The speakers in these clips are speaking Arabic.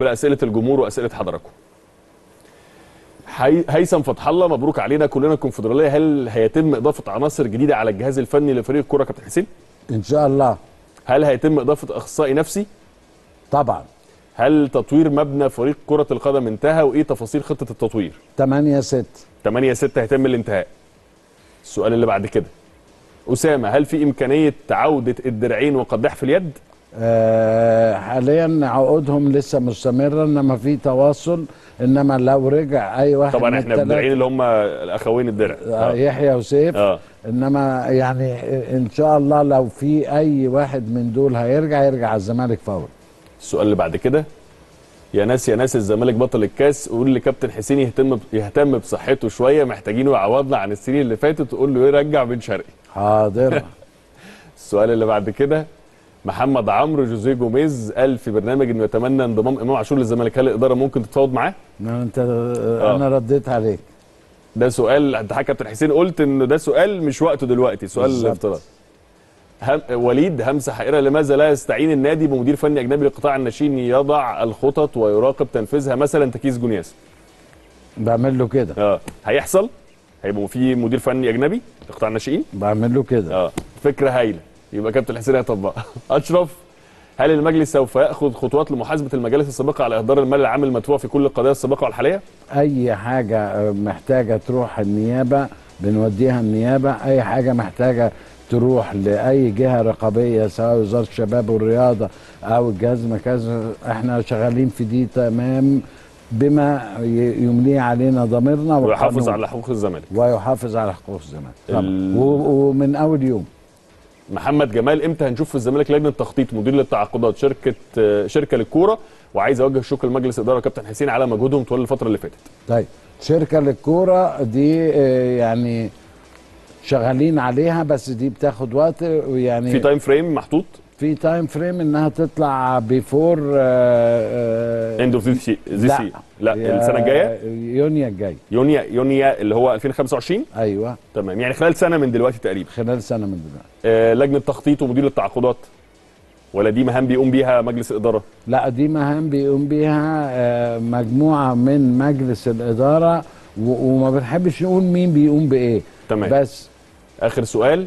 باسئله الجمهور وأسئلة حضراتكم. حي... هيثم فتح الله مبروك علينا. كلنا الكونفدراليه هل هيتم إضافة عناصر جديدة على الجهاز الفني لفريق الكرة كابتن حسين؟ إن شاء الله. هل هيتم إضافة أخصائي نفسي؟ طبعا. هل تطوير مبنى فريق كرة القدم انتهى؟ وإيه تفاصيل خطة التطوير؟ 8 6 8 6 هيتم الانتهاء. السؤال اللي بعد كده. أسامة هل في إمكانية عودة الدرعين وقدح في اليد؟ حاليا عقودهم لسه مستمرة إنما في تواصل إنما لو رجع أي واحد طبعا إحنا التلاتة- اللي هم الأخوين الدرع آه، يحيى وسيف. آه. إنما يعني إن شاء الله لو في أي واحد من دول هيرجع يرجع على الزمالك فورا. السؤال اللي بعد كده يا ناس يا ناس الزمالك بطل الكاس قول لكابتن حسين يهتم يهتم بصحته شوية محتاجينه يعوضنا عن السنين اللي فاتت وقول له يرجع بن شرقي. حاضر. السؤال اللي بعد كده محمد عمرو جوزيه جوميز قال في برنامج إنه يتمنى انضمام إمام عاشور للزمالك هل الإدارة ممكن تتفاوض معاه؟ انت أنا رديت عليك. ده سؤال أنت حضرتك كابتن حسين قلت إن ده سؤال مش وقته دلوقتي سؤال. الافتراض. هم وليد همسة حائرة لماذا لا يستعين النادي بمدير فني أجنبي لقطاع الناشئين يضع الخطط ويراقب تنفيذها مثلا تكيس جونياس؟ بعمل له كده. آه. هيحصل؟ هيبقى في مدير فني أجنبي لقطاع الناشئين؟ بعمل له كده. آه. فكرة هايلة. يبقى كابتن حسين هيطبقها أشرف هل المجلس سوف يأخذ خطوات لمحاسبة المجالس السابقة على إهدار المال العام المدفوع في كل القضايا السابقة والحالية؟ أي حاجة محتاجة تروح النيابة بنوديها النيابة أي حاجة محتاجة تروح لأي جهة رقابية سواء وزارة الشباب والرياضة أو الجهاز المركزي إحنا شغالين في دي تمام بما يمليه علينا ضميرنا ويحافظ. على حقوق الزمالك. ويحافظ على حقوق الزمالك ال- ومن أول يوم محمد جمال إمتى هنشوف في الزمالك لجنة تخطيط مدير للتعاقدات شركة آه، شركة للكورة وعايز أوجه الشكر لمجلس الاداره كابتن حسين على مجهودهم طوال الفترة اللي فاتت. طيب شركة للكورة دي آه، يعني شغالين عليها بس دي بتاخد وقت يعني في time frame محطوط في time frame إنها تطلع before end of this لا. لا السنة الجاية؟ يونيو الجاي. يونيو يونيو اللي هو 2025 أيوه. تمام. يعني خلال سنة من دلوقتي تقريبا. خلال سنة من دلوقتي. آه، لجنة تخطيط ومدير للتعاقدات ولا دي مهام بيقوم بيها مجلس الاداره لا دي مهام بيقوم بيها آه، مجموعة من مجلس الإدارة وما بنحبش نقول مين بيقوم بإيه. تمام. بس آخر سؤال.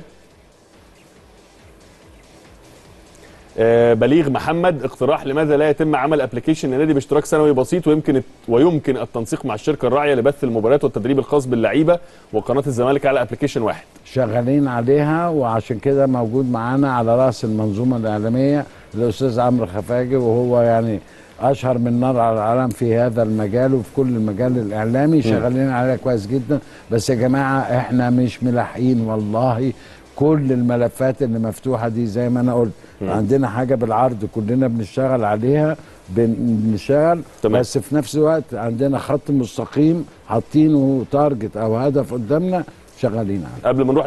بليغ محمد اقتراح لماذا لا يتم عمل application لنادي باشتراك سنوي بسيط ويمكن ويمكن التنسيق مع الشركة الراعية لبث المباريات والتدريب الخاص باللعيبة وقناة الزمالك على application واحد. شغالين عليها وعشان كده موجود معانا على رأس المنظومة الإعلامية الأستاذ عمرو خفاجي وهو يعني أشهر من نار على العالم في هذا المجال وفي كل المجال الإعلامي. شغالين عليها كويس جدا. بس يا جماعة إحنا مش ملاحقين والله. كل الملفات اللي مفتوحة دي زي ما أنا قلت. عندنا حاجة بالعرض كلنا بنشتغل عليها بن- بنشتغل. تمام. بس في نفس الوقت عندنا خط مستقيم حاطينه تارجت أو هدف قدامنا شغالين عليه. قبل ما نروح